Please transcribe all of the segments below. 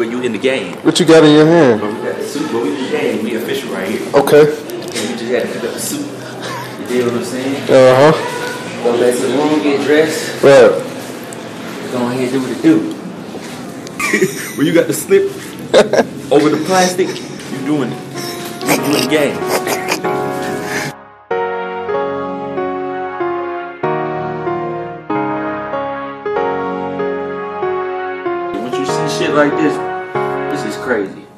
but you in the game. What you got in your hand? But we got the suit, but we in the game. We official right here. Okay. And we just had to pick up the suit. You dig what I'm saying? Uh huh. Go back to the room, get dressed. Right. Go ahead and do what it do. when you got the slip over the plastic, you doing it. You doing the game. Shit like this, this is crazy.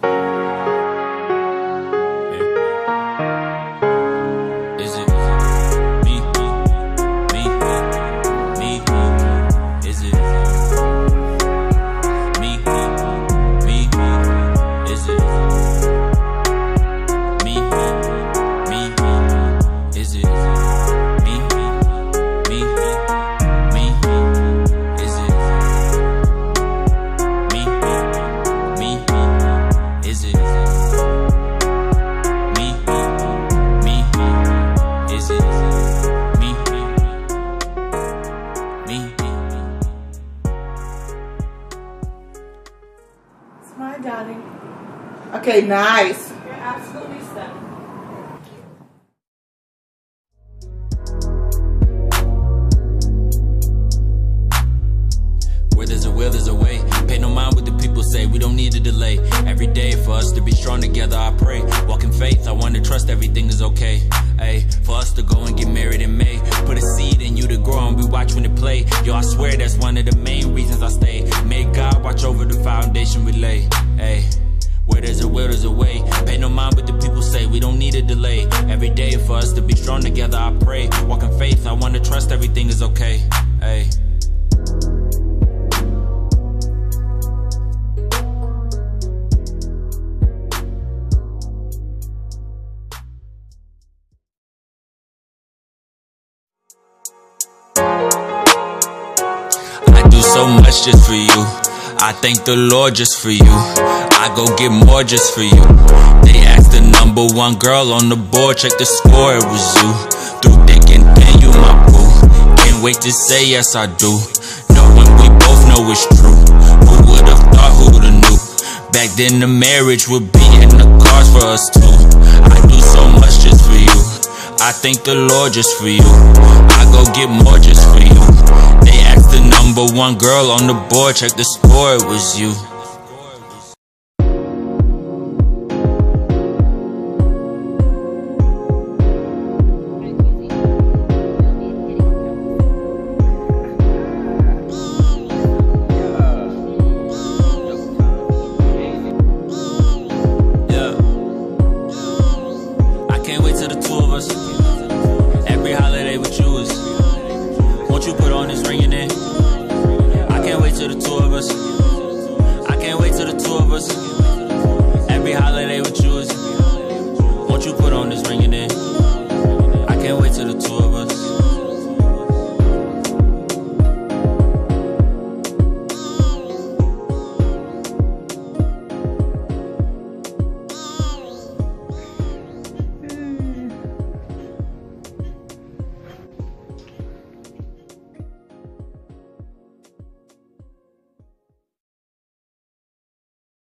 Smile. Okay, nice. You're absolutely stunning. Where there's a will, there's a way. Pay no mind what the people say. We don't need a delay. Every day for us to be strong together, I pray. Walk in faith, I want to trust everything is okay. Hey, for us to go and get married in May. Put a seed in you to grow and we watch when it play. Yo, I swear that's one of the main reasons I stay. May God watch over the foundation we lay. For us to be strong together, I pray. Walk in faith, I want to trust everything is okay. Hey. I do so much just for you. I thank the Lord just for you. I go get more just for you. Number one girl on the board, check the score, it was you. Through thick and thin, you my boo. Can't wait to say yes, I do. Knowing we both know it's true. Who would've thought, who would've knew? Back then the marriage would be in the cars for us too. I do so much just for you. I thank the Lord just for you. I go get more just for you. They asked the number one girl on the board, check the score, it was you. Can't wait till the two of us. Every holiday with you is. Won't you put on this ring